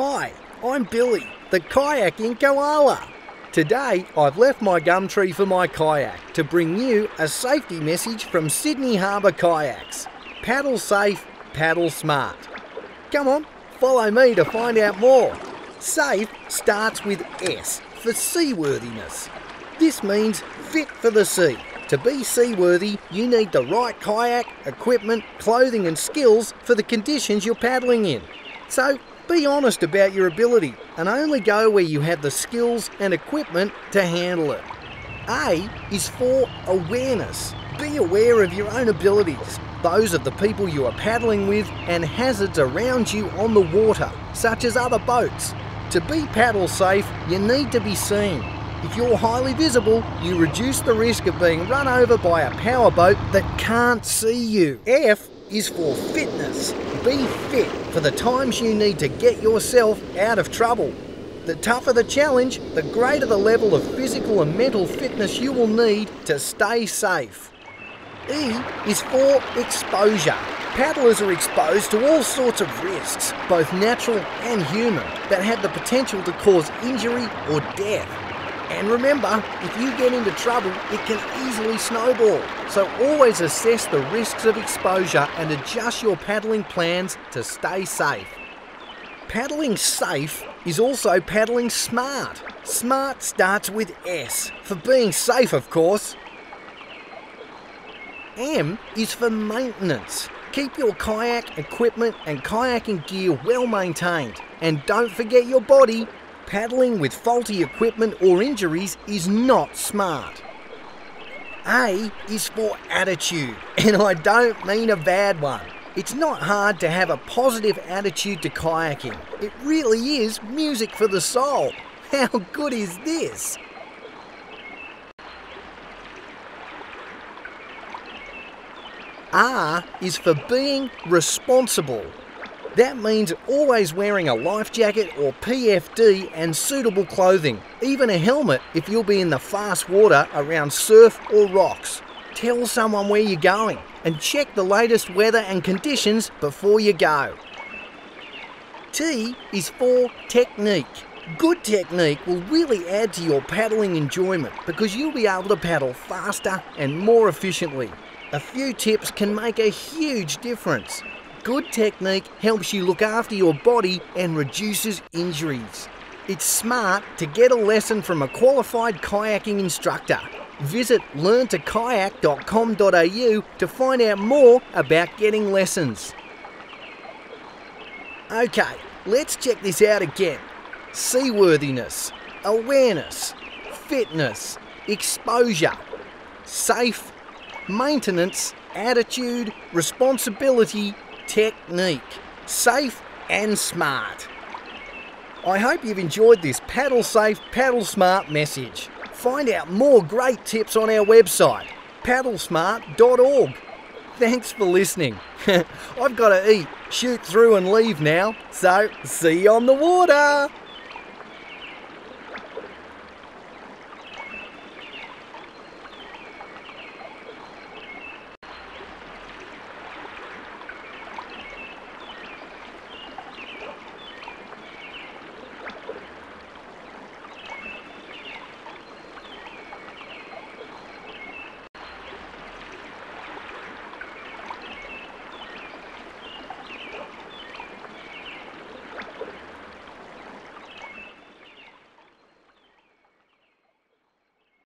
Hi, I'm Billy, the kayaking koala. Today, I've left my gum tree for my kayak to bring you a safety message from Sydney Harbour Kayaks. Paddle safe, paddle smart. Come on, follow me to find out more. Safe starts with S for seaworthiness. This means fit for the sea. To be seaworthy, you need the right kayak, equipment, clothing, and skills for the conditions you're paddling in. So, be honest about your ability and only go where you have the skills and equipment to handle it. A is for awareness. Be aware of your own abilities, those of the people you are paddling with, and hazards around you on the water, such as other boats. To be paddle safe, you need to be seen. If you're highly visible, you reduce the risk of being run over by a powerboat that can't see you. F is for fitness. Be fit for the times you need to get yourself out of trouble. The tougher the challenge, the greater the level of physical and mental fitness you will need to stay safe. E is for exposure. Paddlers are exposed to all sorts of risks, both natural and human, that have the potential to cause injury or death. And remember, if you get into trouble, it can easily snowball. So always assess the risks of exposure and adjust your paddling plans to stay safe. Paddling safe is also paddling smart. Smart starts with S, for being safe, of course. M is for maintenance. Keep your kayak equipment and kayaking gear well maintained. And don't forget your body. Paddling with faulty equipment or injuries is not smart. A is for attitude, and I don't mean a bad one. It's not hard to have a positive attitude to kayaking. It really is music for the soul. How good is this? R is for being responsible. That means always wearing a life jacket or PFD and suitable clothing, even a helmet if you'll be in the fast water around surf or rocks. Tell someone where you're going and check the latest weather and conditions before you go. T is for technique. Good technique will really add to your paddling enjoyment because you'll be able to paddle faster and more efficiently. A few tips can make a huge difference. Good technique helps you look after your body and reduces injuries. It's smart to get a lesson from a qualified kayaking instructor. Visit learntokayak.com.au to find out more about getting lessons. Okay, let's check this out again. Seaworthiness, awareness, fitness, exposure, safe, maintenance, attitude, responsibility, technique. Safe and smart. I hope you've enjoyed this paddle safe, paddle smart message. Find out more great tips on our website, paddlesmart.org. Thanks for listening. I've got to eat, shoot through and leave now, so see you on the water.